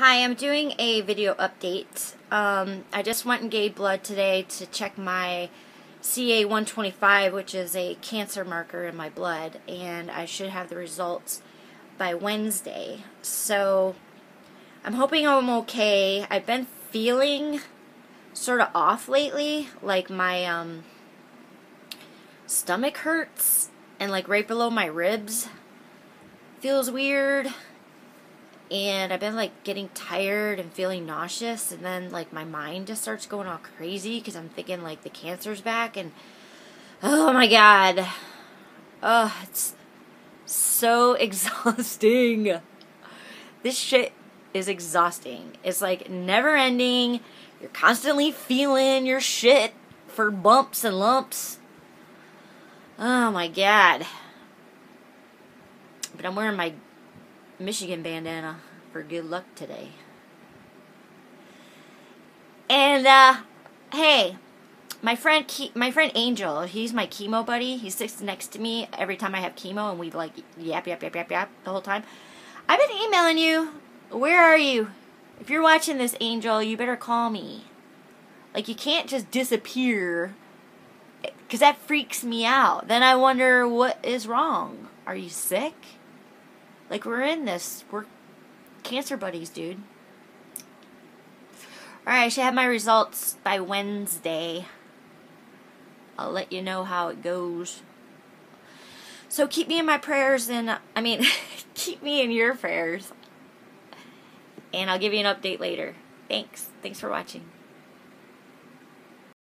Hi, I'm doing a video update. Um, I just went and gave blood today to check my CA125, which is a cancer marker in my blood, and I should have the results by Wednesday. So I'm hoping I'm okay. I've been feeling sort of off lately, like my um, stomach hurts and like right below my ribs feels weird and I've been like getting tired and feeling nauseous, and then like my mind just starts going all crazy because I'm thinking like the cancer's back, and oh my god, oh, it's so exhausting. This shit is exhausting. It's like never ending. You're constantly feeling your shit for bumps and lumps. Oh my god. But I'm wearing my Michigan bandana for good luck today. And uh hey, my friend Ke- my friend Angel, he's my chemo buddy. He sits next to me every time I have chemo and we like yap yap yap yap yap the whole time. I've been emailing you. Where are you? If you're watching this, Angel, you better call me. Like you can't just disappear because that freaks me out. Then I wonder what is wrong. Are you sick? Like we're in this. We're cancer buddies, dude. Alright, I should have my results by Wednesday. I'll let you know how it goes. So keep me in my prayers and, I mean, keep me in your prayers. And I'll give you an update later. Thanks. Thanks for watching.